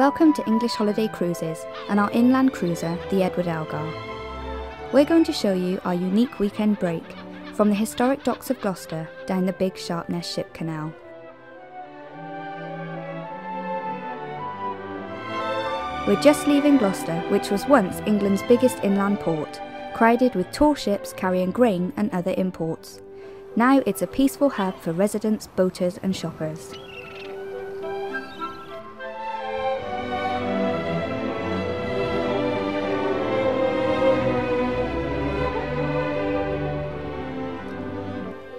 Welcome to English Holiday Cruises and our inland cruiser, the Edward Elgar. We're going to show you our unique weekend break from the historic docks of Gloucester down the Big Sharpness Ship Canal. We're just leaving Gloucester, which was once England's biggest inland port, crowded with tall ships carrying grain and other imports. Now it's a peaceful hub for residents, boaters, and shoppers.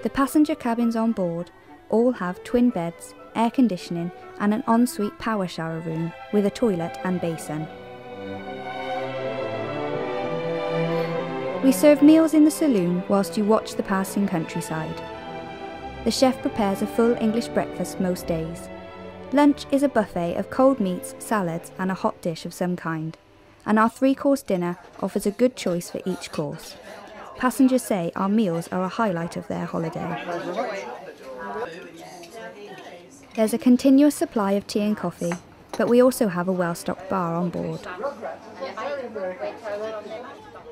The passenger cabins on board all have twin beds, air conditioning, and an ensuite power shower room with a toilet and basin. We serve meals in the saloon whilst you watch the passing countryside. The chef prepares a full English breakfast most days. Lunch is a buffet of cold meats, salads, and a hot dish of some kind. And our three course dinner offers a good choice for each course. Passengers say our meals are a highlight of their holiday. There's a continuous supply of tea and coffee, but we also have a well stocked bar on board.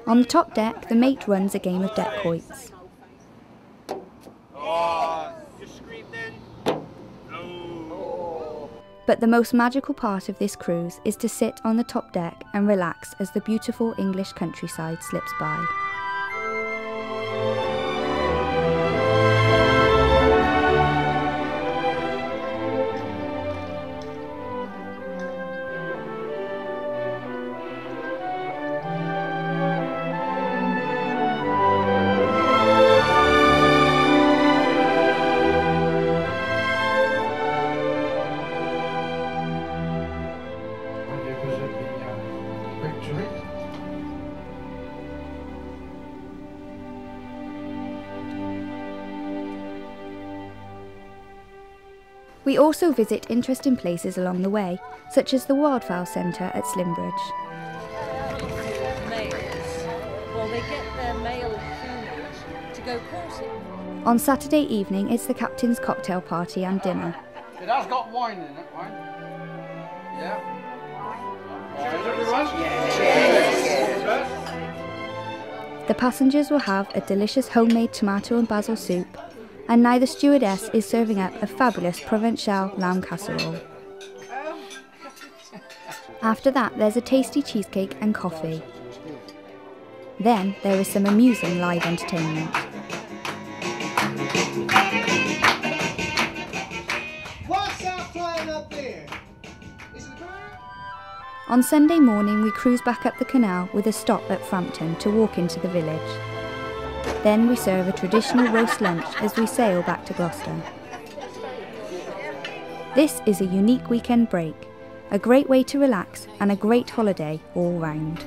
On the top deck, the mate runs a game of deck quoits. But the most magical part of this cruise is to sit on the top deck and relax as the beautiful English countryside slips by. We also visit interesting places along the way, such as the Wildfowl Centre at Slimbridge. On Saturday evening, it's the captain's cocktail party and dinner. It has got wine in it, wine. Yeah. The passengers will have a delicious homemade tomato and basil soup, and now the stewardess is serving up a fabulous Provençal lamb casserole. After that, there's a tasty cheesecake and coffee. Then there is some amusing live entertainment. What's that flying up there? On Sunday morning, we cruise back up the canal with a stop at Frampton to walk into the village. Then we serve a traditional roast lunch as we sail back to Gloucester. This is a unique weekend break, a great way to relax and a great holiday all round.